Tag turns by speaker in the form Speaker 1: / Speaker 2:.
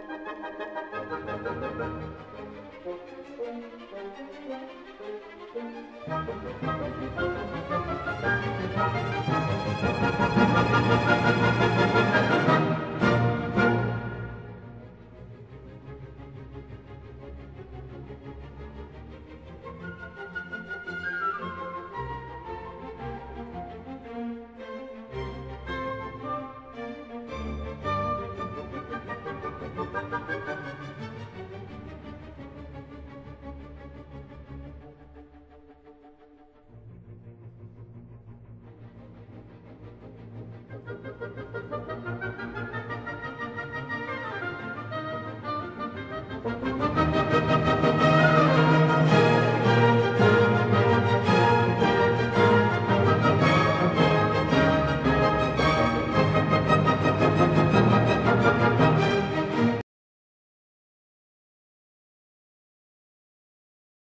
Speaker 1: cum tecum